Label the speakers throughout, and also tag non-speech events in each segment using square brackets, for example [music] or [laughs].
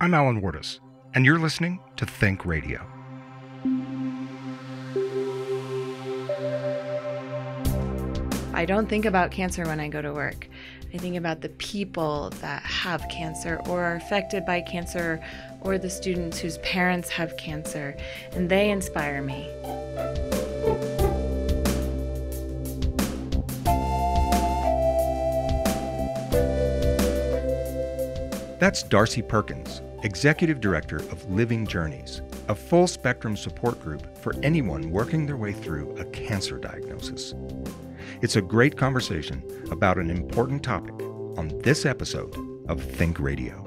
Speaker 1: I'm Alan Wartes, and you're listening to Think Radio.
Speaker 2: I don't think about cancer when I go to work. I think about the people that have cancer or are affected by cancer or the students whose parents have cancer, and they inspire me.
Speaker 1: That's Darcie Perkins, Executive Director of Living Journeys, a full spectrum support group for anyone working their way through a cancer diagnosis. It's a great conversation about an important topic on this episode of Think Radio.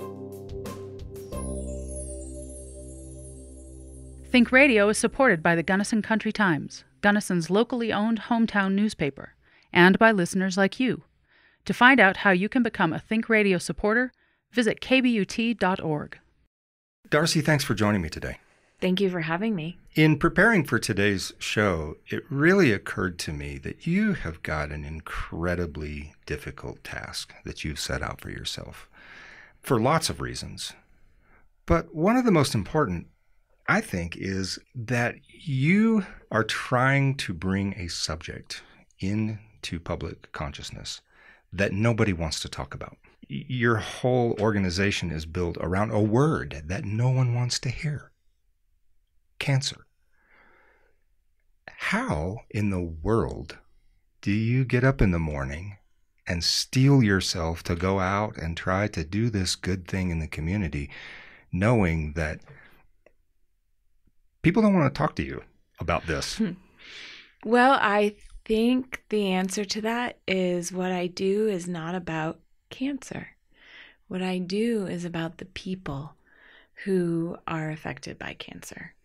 Speaker 3: Think Radio is supported by the Gunnison Country Times, Gunnison's locally owned hometown newspaper, and by listeners like you. To find out how you can become a Think Radio supporter, visit kbut.org.
Speaker 1: Darcie, thanks for joining me today.
Speaker 2: Thank you for having me.
Speaker 1: In preparing for today's show, it really occurred to me that you have got an incredibly difficult task that you've set out for yourself for lots of reasons. But one of the most important, I think, is that you are trying to bring a subject into public consciousness that nobody wants to talk about. Your whole organization is built around a word that no one wants to hear cancer. How in the world do you get up in the morning and steel yourself to go out and try to do this good thing in the community, knowing that people don't want to talk to you about this?
Speaker 2: Hmm. Well, I think the answer to that is what I do is not about cancer. What I do is about the people who are affected by cancer.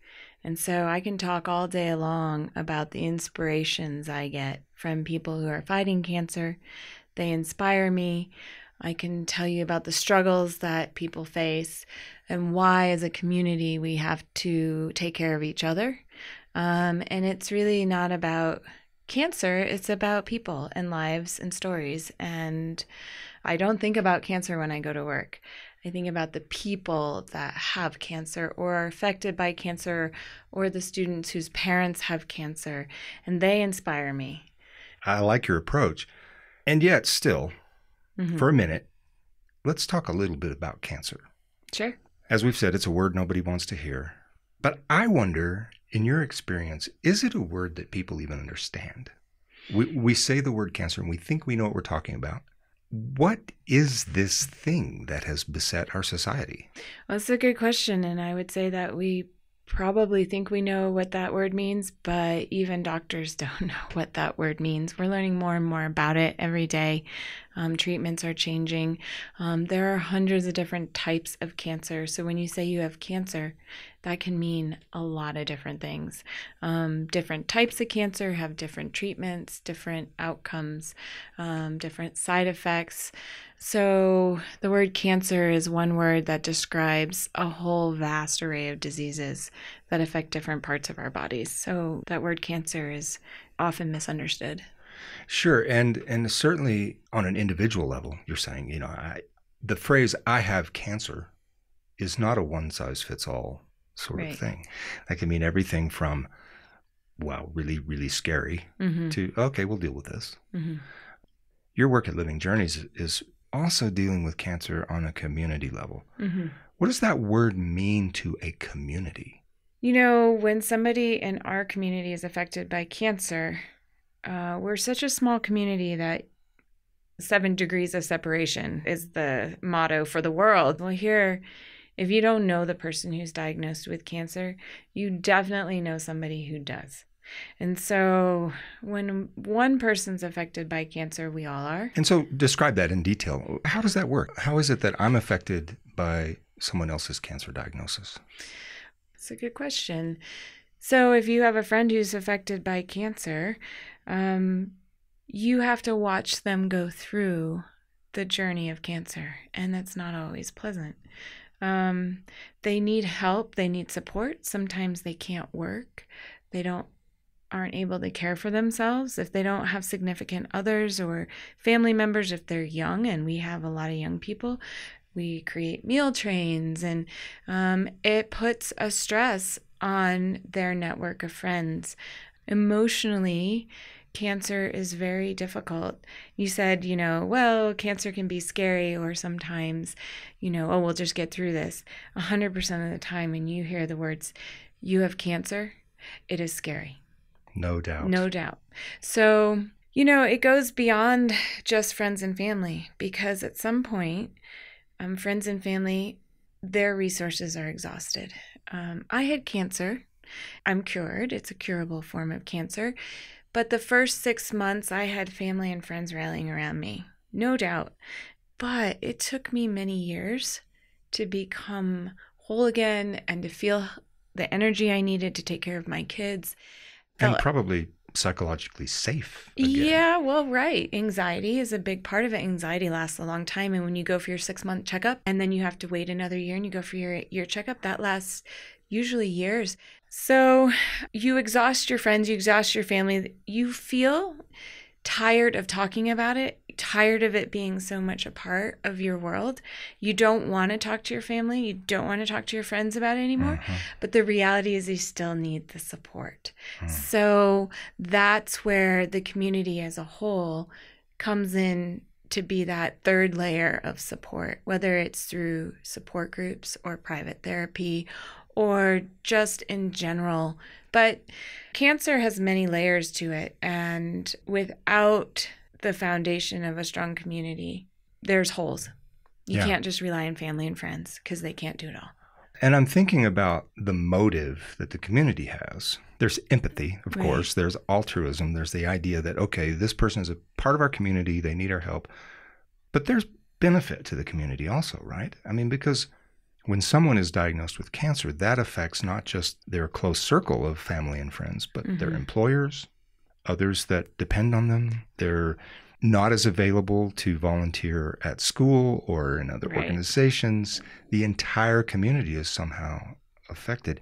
Speaker 2: And so I can talk all day long about the inspirations I get from people who are fighting cancer. They inspire me. I can tell you about the struggles that people face and why, as a community, we have to take care of each other. Um, and it's really not about cancer, it's about people and lives and stories. And I don't think about cancer when I go to work. I think about the people that have cancer or are affected by cancer or the students whose parents have cancer, and they inspire me.
Speaker 1: I like your approach. And yet, still, mm-hmm. for a minute, let's talk a little bit about cancer.
Speaker 2: Sure.
Speaker 1: As we've said, it's a word nobody wants to hear. But I wonder, in your experience, is it a word that people even understand? We, we say the word cancer and we think we know what we're talking about what is this thing that has beset our society?
Speaker 2: Well, that's a good question. And I would say that we probably think we know what that word means, but even doctors [laughs] don't know what that word means. We're learning more and more about it every day. Um, treatments are changing. Um, there are hundreds of different types of cancer. So when you say you have cancer, that can mean a lot of different things. Um, different types of cancer have different treatments, different outcomes, um, different side effects. So, the word cancer is one word that describes a whole vast array of diseases that affect different parts of our bodies. So, that word cancer is often misunderstood.
Speaker 1: Sure, and and certainly on an individual level, you're saying, you know, I, the phrase "I have cancer" is not a one size fits all sort right. of thing. That can mean everything from, wow, really, really scary, mm-hmm. to okay, we'll deal with this. Mm-hmm. Your work at Living Journeys is also dealing with cancer on a community level. Mm-hmm. What does that word mean to a community?
Speaker 2: You know, when somebody in our community is affected by cancer, uh, we're such a small community that seven degrees of separation is the motto for the world. Well, here, if you don't know the person who's diagnosed with cancer, you definitely know somebody who does. And so when one person's affected by cancer, we all are.
Speaker 1: And so describe that in detail. How does that work? How is it that I'm affected by someone else's cancer diagnosis?
Speaker 2: It's a good question. So if you have a friend who's affected by cancer, um, you have to watch them go through the journey of cancer, and that's not always pleasant. Um, they need help, they need support. Sometimes they can't work, they don't aren't able to care for themselves, if they don't have significant others or family members, if they're young, and we have a lot of young people, we create meal trains, and um, it puts a stress on their network of friends. Emotionally, cancer is very difficult. You said, you know, well, cancer can be scary, or sometimes, you know, oh, we'll just get through this. 100% of the time, when you hear the words, you have cancer, it is scary.
Speaker 1: No doubt.
Speaker 2: No doubt. So, you know, it goes beyond just friends and family because at some point, um, friends and family, their resources are exhausted. Um, I had cancer. I'm cured. It's a curable form of cancer. But the first six months, I had family and friends rallying around me, no doubt. But it took me many years to become whole again and to feel the energy I needed to take care of my kids.
Speaker 1: And probably psychologically safe. Again.
Speaker 2: Yeah, well, right. Anxiety is a big part of it. Anxiety lasts a long time. And when you go for your six month checkup and then you have to wait another year and you go for your year checkup, that lasts usually years. So you exhaust your friends, you exhaust your family, you feel tired of talking about it, tired of it being so much a part of your world. You don't want to talk to your family, you don't want to talk to your friends about it anymore. Mm-hmm. But the reality is, you still need the support. Mm. So that's where the community as a whole comes in to be that third layer of support, whether it's through support groups or private therapy or just in general. But cancer has many layers to it. And without the foundation of a strong community, there's holes. You yeah. can't just rely on family and friends because they can't do it all.
Speaker 1: And I'm thinking about the motive that the community has. There's empathy, of right. course. There's altruism. There's the idea that, okay, this person is a part of our community. They need our help. But there's benefit to the community also, right? I mean, because when someone is diagnosed with cancer, that affects not just their close circle of family and friends, but mm-hmm. their employers, others that depend on them. They're not as available to volunteer at school or in other right. organizations. The entire community is somehow affected.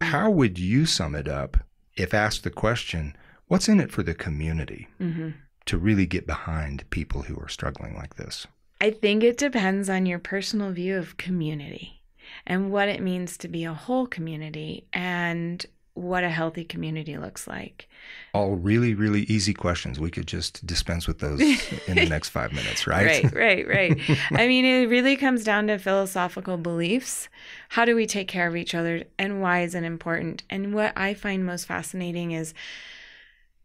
Speaker 1: How would you sum it up if asked the question, what's in it for the community mm-hmm. to really get behind people who are struggling like this?
Speaker 2: I think it depends on your personal view of community and what it means to be a whole community and what a healthy community looks like.
Speaker 1: All really, really easy questions. We could just dispense with those in the next five minutes, right?
Speaker 2: right, [laughs] right, right. I mean, it really comes down to philosophical beliefs. How do we take care of each other and why is it important? And what I find most fascinating is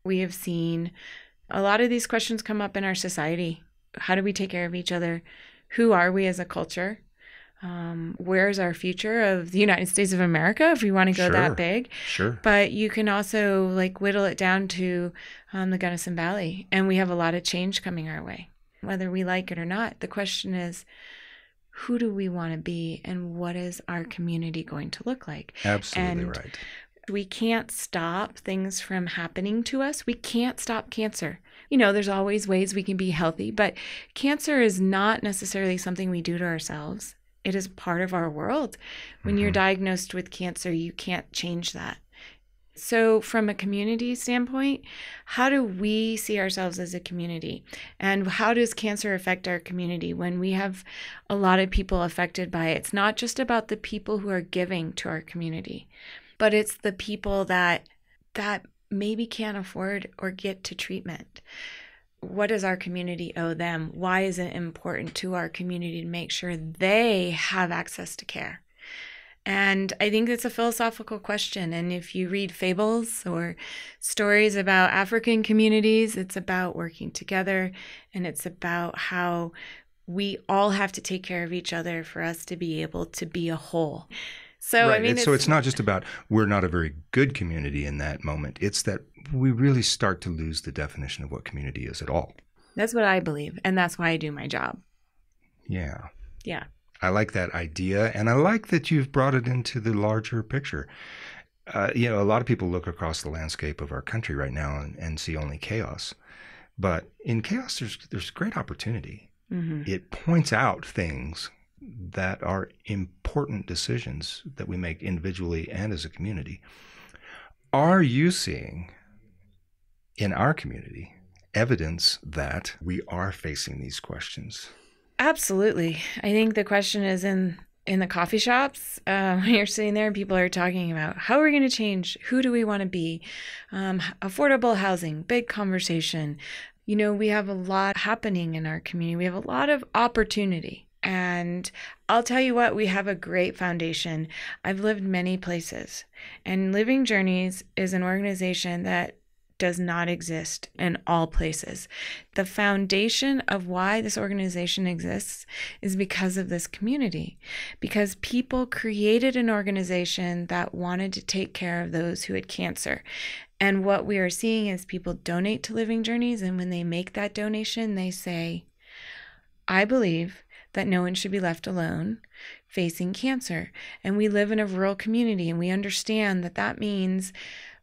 Speaker 2: we have seen a lot of these questions come up in our society how do we take care of each other? Who are we as a culture? Um, where's our future of the United States of America if we want to go
Speaker 1: sure,
Speaker 2: that big?
Speaker 1: Sure.
Speaker 2: But you can also like whittle it down to um, the Gunnison Valley, and we have a lot of change coming our way, whether we like it or not. The question is, who do we want to be, and what is our community going to look like?
Speaker 1: Absolutely
Speaker 2: and
Speaker 1: right.
Speaker 2: We can't stop things from happening to us. We can't stop cancer you know, there's always ways we can be healthy, but cancer is not necessarily something we do to ourselves. It is part of our world. When mm-hmm. you're diagnosed with cancer, you can't change that. So, from a community standpoint, how do we see ourselves as a community? And how does cancer affect our community when we have a lot of people affected by it? It's not just about the people who are giving to our community, but it's the people that that maybe can't afford or get to treatment. What does our community owe them? Why is it important to our community to make sure they have access to care? And I think it's a philosophical question. And if you read fables or stories about African communities, it's about working together and it's about how we all have to take care of each other for us to be able to be a whole. So
Speaker 1: right.
Speaker 2: I mean,
Speaker 1: so it's not just about we're not a very good community in that moment. It's that we really start to lose the definition of what community is at all.
Speaker 2: That's what I believe, and that's why I do my job.
Speaker 1: Yeah.
Speaker 2: Yeah.
Speaker 1: I like that idea, and I like that you've brought it into the larger picture. Uh, you know, a lot of people look across the landscape of our country right now and, and see only chaos, but in chaos, there's there's great opportunity. Mm-hmm. It points out things that are important decisions that we make individually and as a community. Are you seeing in our community evidence that we are facing these questions?
Speaker 2: Absolutely. I think the question is in in the coffee shops uh, [laughs] when you're sitting there and people are talking about how are we going to change who do we want to be um, affordable housing big conversation you know we have a lot happening in our community we have a lot of opportunity and I'll tell you what, we have a great foundation. I've lived many places, and Living Journeys is an organization that does not exist in all places. The foundation of why this organization exists is because of this community, because people created an organization that wanted to take care of those who had cancer. And what we are seeing is people donate to Living Journeys, and when they make that donation, they say, I believe that no one should be left alone facing cancer. And we live in a rural community, and we understand that that means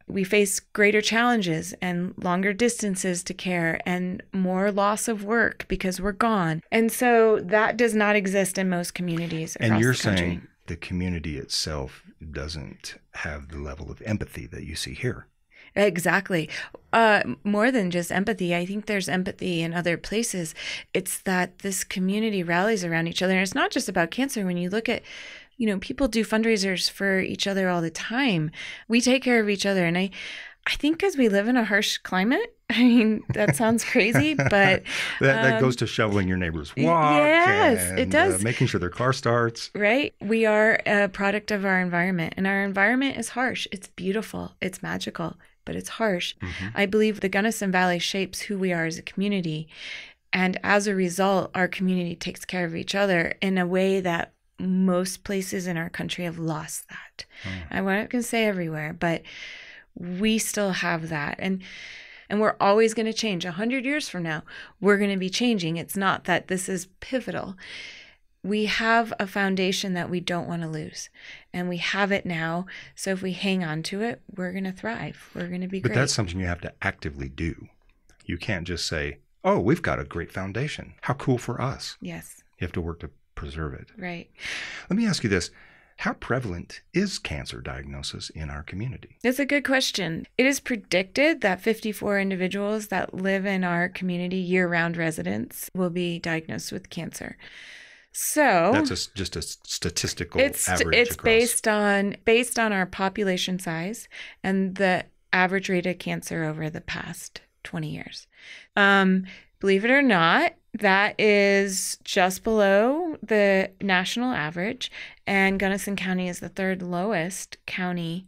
Speaker 2: we face greater challenges and longer distances to care and more loss of work because we're gone. And so that does not exist in most communities
Speaker 1: and you're
Speaker 2: the
Speaker 1: saying the community itself doesn't have the level of empathy that you see here.
Speaker 2: Exactly. Uh, more than just empathy, I think there's empathy in other places. It's that this community rallies around each other. And it's not just about cancer. When you look at you know, people do fundraisers for each other all the time. We take care of each other. And I, I think because we live in a harsh climate, [laughs] I mean, that sounds crazy, [laughs] but that,
Speaker 1: that um, goes to shoveling your neighbor's walk.
Speaker 2: Yes,
Speaker 1: and,
Speaker 2: it does.
Speaker 1: Uh, making sure their car starts.
Speaker 2: Right. We are a product of our environment, and our environment is harsh. It's beautiful, it's magical, but it's harsh. Mm-hmm. I believe the Gunnison Valley shapes who we are as a community. And as a result, our community takes care of each other in a way that most places in our country have lost that. Mm. I'm not going to say everywhere, but we still have that. And and we're always going to change. A hundred years from now, we're going to be changing. It's not that this is pivotal. We have a foundation that we don't want to lose, and we have it now. So if we hang on to it, we're going to thrive. We're going to be.
Speaker 1: But
Speaker 2: great.
Speaker 1: that's something you have to actively do. You can't just say, "Oh, we've got a great foundation. How cool for us."
Speaker 2: Yes.
Speaker 1: You have to work to preserve it.
Speaker 2: Right.
Speaker 1: Let me ask you this. How prevalent is cancer diagnosis in our community?
Speaker 2: That's a good question. It is predicted that 54 individuals that live in our community, year round residents, will be diagnosed with cancer. So
Speaker 1: that's a, just a statistical
Speaker 2: it's,
Speaker 1: average.
Speaker 2: It's
Speaker 1: across.
Speaker 2: based on based on our population size and the average rate of cancer over the past 20 years. Um, believe it or not, that is just below the national average, and Gunnison County is the third lowest county.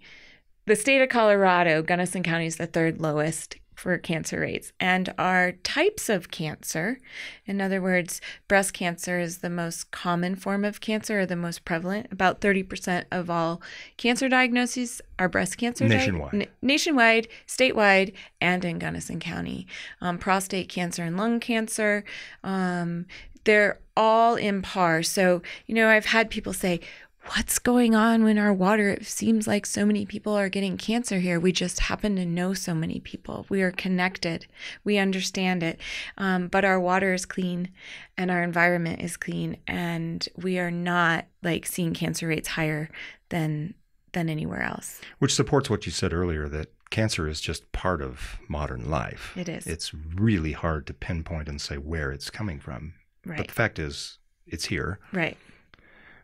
Speaker 2: The state of Colorado, Gunnison County is the third lowest for cancer rates and our types of cancer. In other words, breast cancer is the most common form of cancer or the most prevalent. About 30% of all cancer diagnoses are breast cancer.
Speaker 1: Nationwide. Di-
Speaker 2: nationwide, statewide, and in Gunnison County. Um, prostate cancer and lung cancer. Um, they're all in par. So, you know, I've had people say, what's going on when our water? It seems like so many people are getting cancer here. We just happen to know so many people. We are connected. We understand it. Um, but our water is clean and our environment is clean and we are not like seeing cancer rates higher than than anywhere else.
Speaker 1: Which supports what you said earlier that cancer is just part of modern life.
Speaker 2: It is.
Speaker 1: It's really hard to pinpoint and say where it's coming from.
Speaker 2: Right.
Speaker 1: but the fact is it's here.
Speaker 2: Right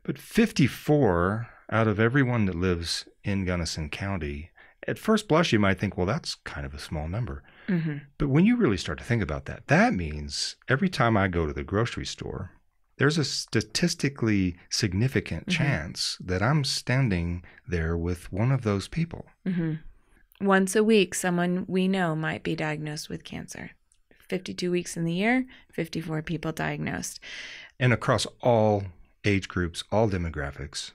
Speaker 1: but 54 out of everyone that lives in Gunnison County, at first blush, you might think, well, that's kind of a small number. Mm-hmm. But when you really start to think about that, that means every time I go to the grocery store, there's a statistically significant mm-hmm. chance that I'm standing there with one of those people.
Speaker 2: Mm-hmm. Once a week, someone we know might be diagnosed with cancer. 52 weeks in the year, 54 people diagnosed.
Speaker 1: And across all age groups, all demographics.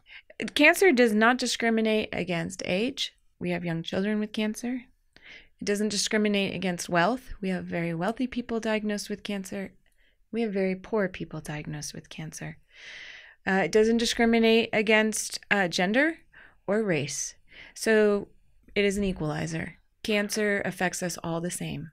Speaker 2: Cancer does not discriminate against age. We have young children with cancer. It doesn't discriminate against wealth. We have very wealthy people diagnosed with cancer. We have very poor people diagnosed with cancer. Uh, it doesn't discriminate against uh, gender or race. So it is an equalizer. Cancer affects us all the same.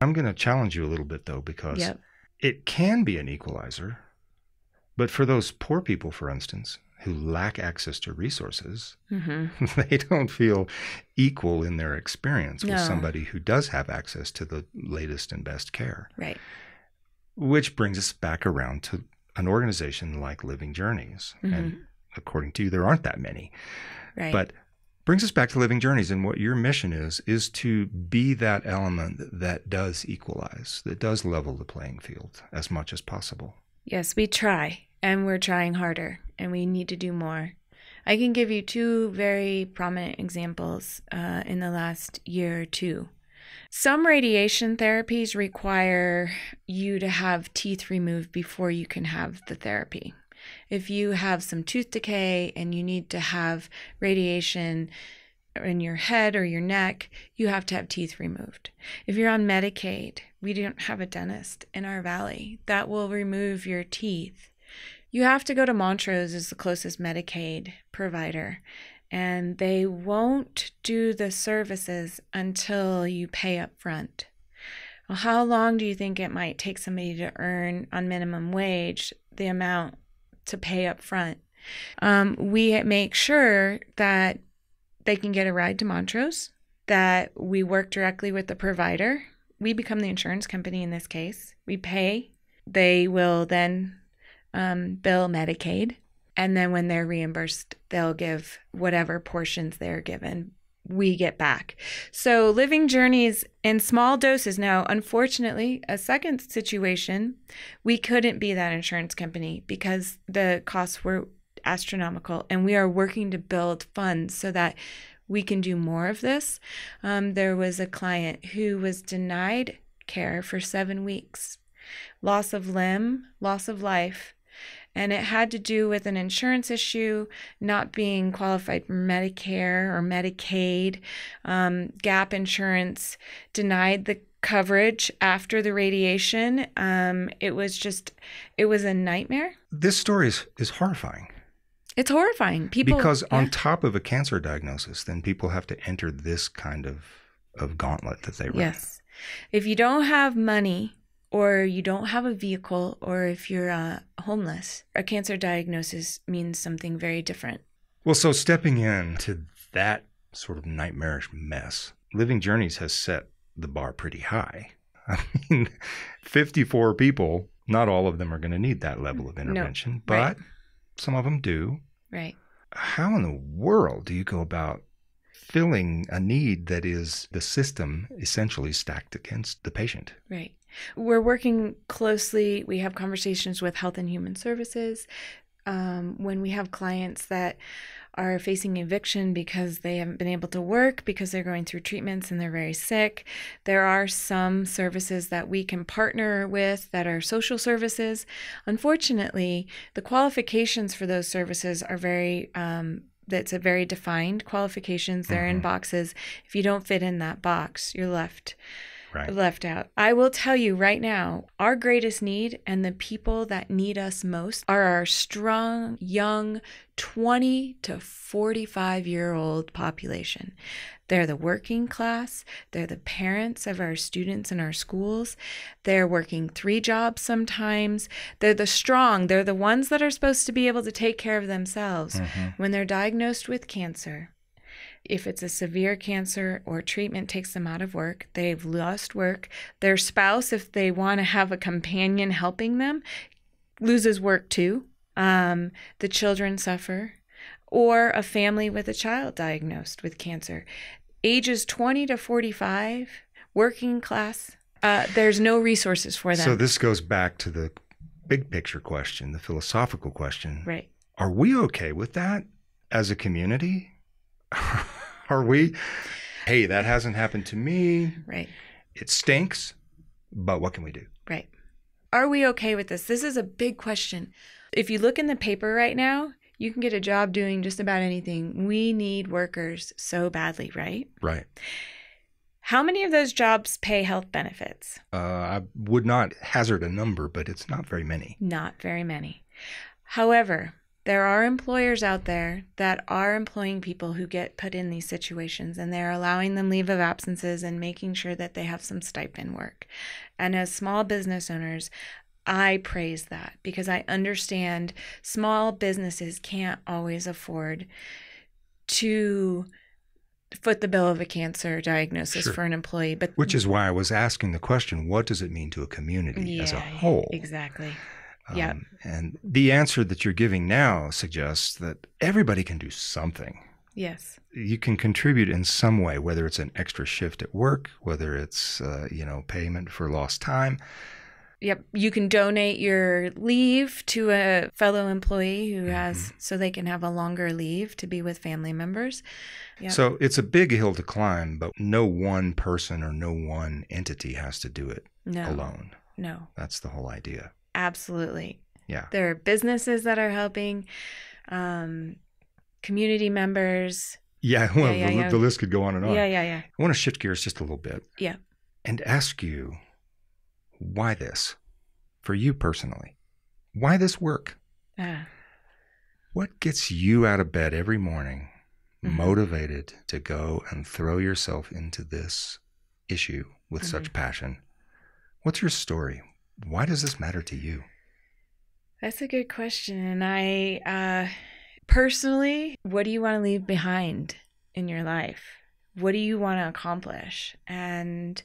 Speaker 1: I'm going to challenge you a little bit though, because
Speaker 2: Yep.
Speaker 1: it can be an equalizer. But for those poor people, for instance, who lack access to resources,
Speaker 2: hmm [laughs]
Speaker 1: they don't feel equal in their experience with somebody who does have access to the latest and best care.
Speaker 2: Right.
Speaker 1: Which brings us back around to an organization like Living Journeys. And according to you, there aren't that many.
Speaker 2: Right.
Speaker 1: But brings us back to Living Journeys and what your mission is is to be that element that does equalize, that does level the playing field as much as possible.
Speaker 2: Yes, we try, and we're trying harder, and we need to do more. I can give you two very prominent examples uh, in the last year or two. Some radiation therapies require you to have teeth removed before you can have the therapy. If you have some tooth decay and you need to have radiation in your head or your neck, you have to have teeth removed. If you're on Medicaid, we don't have a dentist in our valley that will remove your teeth. You have to go to Montrose as the closest Medicaid provider, and they won't do the services until you pay up front. Well, how long do you think it might take somebody to earn on minimum wage the amount to pay up front? Um, we make sure that they can get a ride to Montrose, that we work directly with the provider. We become the insurance company in this case. We pay. They will then um, bill Medicaid. And then when they're reimbursed, they'll give whatever portions they're given, we get back. So living journeys in small doses. Now, unfortunately, a second situation, we couldn't be that insurance company because the costs were astronomical. And we are working to build funds so that we can do more of this. Um, there was a client who was denied care for seven weeks, loss of limb, loss of life. And it had to do with an insurance issue, not being qualified for Medicare or Medicaid. Um, Gap insurance denied the coverage after the radiation. Um, it was just, it was a nightmare.
Speaker 1: This story is, is horrifying
Speaker 2: It's horrifying. People
Speaker 1: because
Speaker 2: yeah.
Speaker 1: on top of a cancer diagnosis, then people have to enter this kind of, of gauntlet that they run.
Speaker 2: Yes. If you don't have money or you don't have a vehicle or if you're uh, homeless, a cancer diagnosis means something very different.
Speaker 1: Well, so stepping into that sort of nightmarish mess, Living Journeys has set the bar pretty high. [laughs] I mean, 54 people, not all of them are going to need that level of
Speaker 2: No,
Speaker 1: intervention,
Speaker 2: right.
Speaker 1: but some of them do.
Speaker 2: Right.
Speaker 1: How in the world do you go about filling a need that is the system essentially stacked against the patient?
Speaker 2: Right. We're working closely. We have conversations with Health and Human Services. Um, when we have clients that are facing eviction because they haven't been able to work because they're going through treatments and they're very sick, there are some services that we can partner with that are social services. Unfortunately, the qualifications for those services are very um, that's a very defined qualifications. They're in
Speaker 1: Mhm.
Speaker 2: boxes. If you don't fit in that box, you're left
Speaker 1: Right.
Speaker 2: left out. I will tell you right now, our greatest need and the people that need us most are our strong, young, 20 to 45 year old population. They're the working class, they're the parents of our students in our schools. They're working three jobs sometimes. They're the strong, they're the ones that are supposed to be able to take care of themselves
Speaker 1: Mhm.
Speaker 2: when they're diagnosed with cancer, if it's a severe cancer or treatment takes them out of work, they've lost work. Their spouse, if they want to have a companion helping them, loses work too. Um, the children suffer, or a family with a child diagnosed with cancer. Ages 20 to 45, working class, uh, there's no resources for them.
Speaker 1: So this goes back to the big picture question, the philosophical question.
Speaker 2: right.
Speaker 1: Are we okay with that as a community? [laughs] Are we? Hey, that hasn't happened to me.
Speaker 2: Right.
Speaker 1: It stinks, but what can we do?
Speaker 2: Right. Are we okay with this? This is a big question. If you look in the paper right now, you can get a job doing just about anything. We need workers so badly, right?
Speaker 1: Right.
Speaker 2: How many of those jobs pay health benefits?
Speaker 1: Uh, I would not hazard a number, but it's not very many.
Speaker 2: Not very many. However, there are employers out there that are employing people who get put in these situations and they're allowing them leave of absences and making sure that they have some stipend work. And as small business owners, I praise that because I understand small businesses can't always afford to foot the bill of a cancer diagnosis
Speaker 1: Sure.
Speaker 2: for an employee. But
Speaker 1: Which is why I was asking the question what does it mean to a community as a whole?
Speaker 2: Exactly. Yeah.
Speaker 1: Um, and the answer that you're giving now suggests that everybody can do something.
Speaker 2: Yes.
Speaker 1: You can contribute in some way, whether it's an extra shift at work, whether it's uh, you know payment for lost time.
Speaker 2: Yep. You can donate your leave to a fellow employee who
Speaker 1: Mm-hmm.
Speaker 2: has, so they can have a longer leave to be with family members. Yep.
Speaker 1: So it's a big hill to climb, but no one person or no one entity has to do it
Speaker 2: No.
Speaker 1: alone.
Speaker 2: No.
Speaker 1: That's the whole idea.
Speaker 2: Absolutely.
Speaker 1: Yeah.
Speaker 2: There are businesses that are helping, um, community members.
Speaker 1: Yeah, [laughs] well,
Speaker 2: yeah,
Speaker 1: the,
Speaker 2: yeah.
Speaker 1: the list could go on and on.
Speaker 2: Yeah, yeah, yeah.
Speaker 1: I want to shift gears just a little bit.
Speaker 2: Yeah.
Speaker 1: And ask you why this for you personally? Why this work?
Speaker 2: Ah,
Speaker 1: What gets you out of bed every morning
Speaker 2: Mhm.
Speaker 1: motivated to go and throw yourself into this issue with
Speaker 2: Mm-hmm.
Speaker 1: such passion? What's your story? Why does this matter to you?
Speaker 2: that's a good question. And I, uh, personally, what do you want to leave behind in your life? What do you want to accomplish? And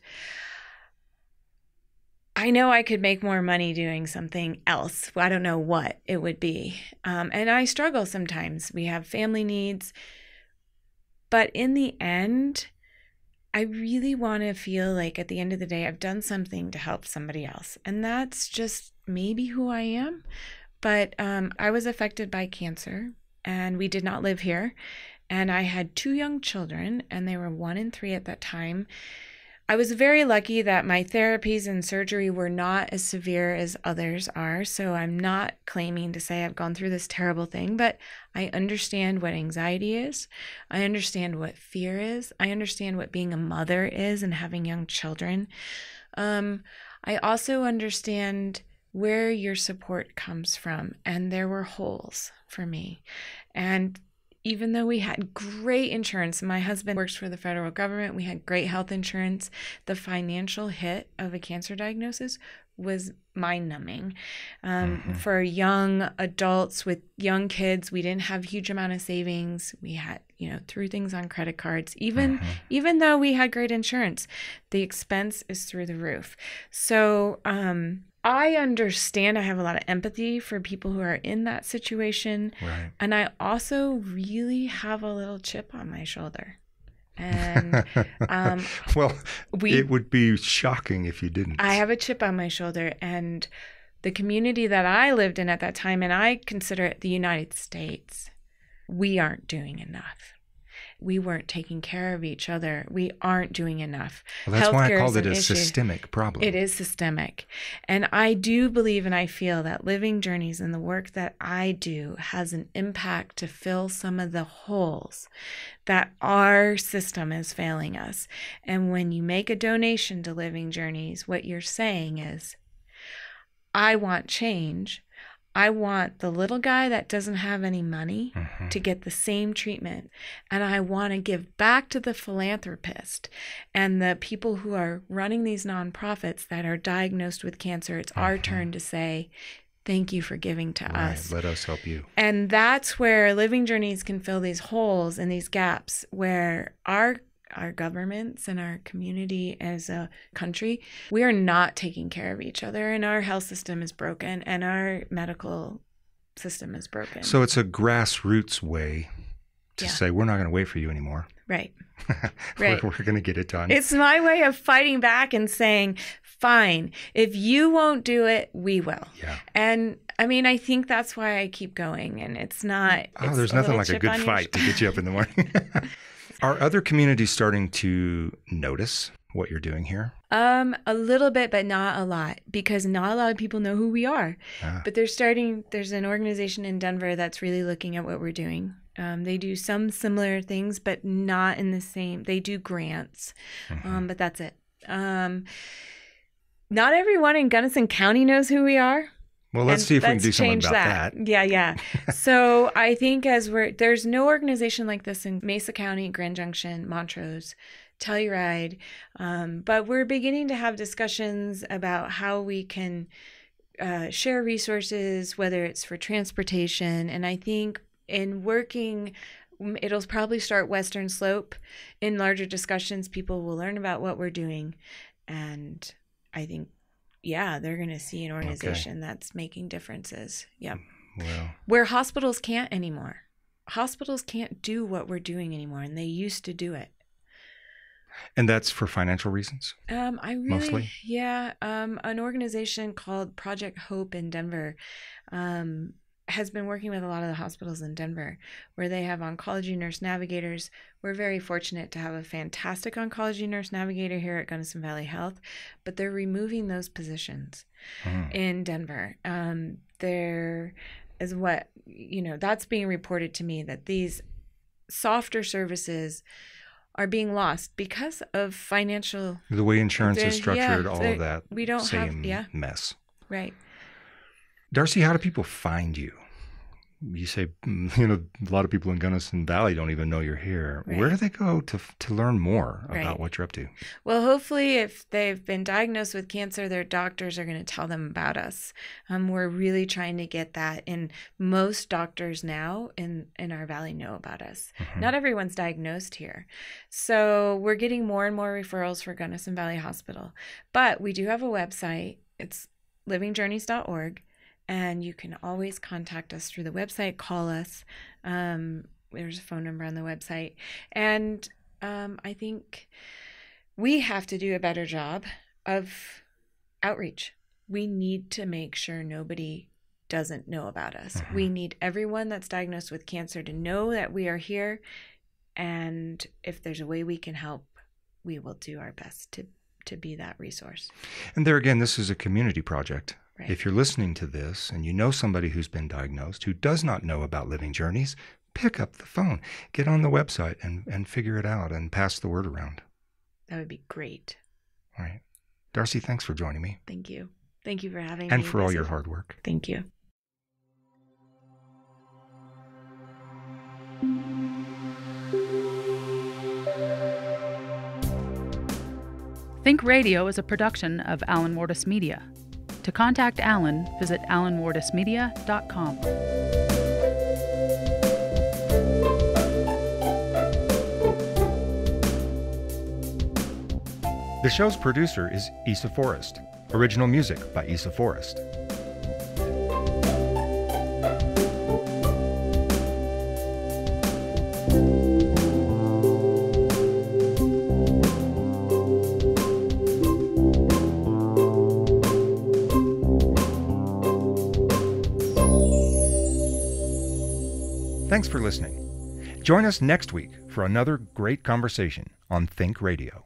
Speaker 2: I know I could make more money doing something else. I don't know what it would be. Um, and I struggle sometimes. We have family needs. But in the end, I really want to feel like at the end of the day, I've done something to help somebody else. And that's just maybe who I am. But um, I was affected by cancer and we did not live here. And I had two young children, and they were one and three at that time. I was very lucky that my therapies and surgery were not as severe as others are. So I'm not claiming to say I've gone through this terrible thing, but I understand what anxiety is. I understand what fear is. I understand what being a mother is and having young children. Um, I also understand where your support comes from. And there were holes for me. And even though we had great insurance, my husband works for the federal government, we had great health insurance, the financial hit of a cancer diagnosis was mind numbing. Um,
Speaker 1: Mhm.
Speaker 2: For young adults with young kids, we didn't have huge amount of savings. We had, you know, threw things on credit cards. Even
Speaker 1: Mhm.
Speaker 2: even though we had great insurance, the expense is through the roof. So um, I understand. I have a lot of empathy for people who are in that situation.
Speaker 1: Right.
Speaker 2: And I also really have a little chip on my shoulder. And [laughs] um,
Speaker 1: well,
Speaker 2: we
Speaker 1: it would be shocking if you didn't.
Speaker 2: I have a chip on my shoulder and the community that I lived in at that time and I consider it the United States. We aren't doing enough. We weren't taking care of each other. We aren't doing enough.
Speaker 1: Well, that's why I
Speaker 2: Healthcare
Speaker 1: called it a
Speaker 2: issue.
Speaker 1: systemic problem.
Speaker 2: It is systemic. And I do believe and I feel that Living Journeys and the work that I do has an impact to fill some of the holes that our system is failing us. And when you make a donation to Living Journeys, what you're saying is, I want change. I want the little guy that doesn't have any money
Speaker 1: Mhm.
Speaker 2: to get the same treatment. And I want to give back to the philanthropist and the people who are running these nonprofits that are diagnosed with cancer. It's our
Speaker 1: Mhm.
Speaker 2: turn to say, Thank you for giving to
Speaker 1: Right.
Speaker 2: us.
Speaker 1: Let us help you.
Speaker 2: And that's where Living Journeys can fill these holes and these gaps where our our governments and our community as a country, we are not taking care of each other and our health system is broken and our medical system is broken.
Speaker 1: So it's a grassroots way to
Speaker 2: Yeah.
Speaker 1: say we're not going to wait for you anymore.
Speaker 2: right. [laughs]
Speaker 1: we're,
Speaker 2: Right.
Speaker 1: we're going to get it done.
Speaker 2: It's my way of fighting back and saying, fine, if you won't do it, we will.
Speaker 1: yeah.
Speaker 2: And I mean, I think that's why I keep going. And it's not.
Speaker 1: Oh,
Speaker 2: it's
Speaker 1: there's nothing like a good fight to get you up in the morning. [laughs] Are other communities starting to notice what you're doing here?
Speaker 2: Um, a little bit, but not a lot, because not a lot of people know who we are.
Speaker 1: Ah,
Speaker 2: But they're starting. There's an organization in Denver that's really looking at what we're doing. Um, they do some similar things, but not in the same. They do grants,
Speaker 1: mhm.
Speaker 2: um, but that's it. Um, not everyone in Gunnison County knows who we are.
Speaker 1: Well, let's
Speaker 2: And
Speaker 1: see if we can
Speaker 2: let's
Speaker 1: do something about that.
Speaker 2: Yeah, yeah. [laughs] so I think as we're there's no organization like this in Mesa County, Grand Junction, Montrose, Telluride, um, but we're beginning to have discussions about how we can uh, share resources, whether it's for transportation, and I think in working. It'll probably start Western Slope. In larger discussions, people will learn about what we're doing. And I think, yeah, they're going to see an organization that's making differences. Yep
Speaker 1: Well,
Speaker 2: where hospitals can't anymore. Hospitals can't do what we're doing anymore, and they used to do it.
Speaker 1: and that's for financial reasons.
Speaker 2: Um, I really,
Speaker 1: Mostly?
Speaker 2: yeah. Um, an organization called Project Hope in Denver um, has been working with a lot of the hospitals in Denver, where they have oncology nurse navigators. We're very fortunate to have a fantastic oncology nurse navigator here at Gunnison Valley Health, but they're removing those positions.
Speaker 1: Hmm.
Speaker 2: in Denver. Um, there is what you know that's being reported to me that these softer services are being lost because of financial
Speaker 1: The way insurance is
Speaker 2: There- yeah,
Speaker 1: structured, all of that
Speaker 2: we don't have-
Speaker 1: same
Speaker 2: yeah.
Speaker 1: mess.
Speaker 2: right.
Speaker 1: Darcie, how do people find you? You say, [laughs] you know, a lot of people in Gunnison Valley don't even know you're here.
Speaker 2: Right.
Speaker 1: Where do they go to to learn more
Speaker 2: Right.
Speaker 1: about what you're up to?
Speaker 2: Well, hopefully, if they've been diagnosed with cancer, their doctors are going to tell them about us. Um, we're really trying to get that, and most doctors now in in our valley know about us.
Speaker 1: Mhm.
Speaker 2: Not everyone's diagnosed here. So we're getting more and more referrals for Gunnison Valley Hospital. But we do have a website. It's livingjourneys.org. And you can always contact us through the website, call us. Um, there's a phone number on the website. And um, I think we have to do a better job of outreach. We need to make sure nobody doesn't know about us.
Speaker 1: Mhm.
Speaker 2: We need everyone that's diagnosed with cancer to know that we are here. And if there's a way we can help, we will do our best to, to be that resource.
Speaker 1: And there again, this is a community project.
Speaker 2: Right.
Speaker 1: If you're listening to this and you know somebody who's been diagnosed who does not know about Living Journeys, pick up the phone, get on the website and, and figure it out and pass the word around.
Speaker 2: that would be great.
Speaker 1: All right. Darcie, thanks for joining me
Speaker 2: Thank you. Thank you for having me.
Speaker 1: and for all your hard work.
Speaker 2: Thank you.
Speaker 3: Think Radio is a production of Alan Wartes Media. To contact Alan, visit alanwartesmedia.com.
Speaker 1: The show's producer is Issa Forrest. Original music by Issa Forrest. Join us next week for another great conversation on Think Radio.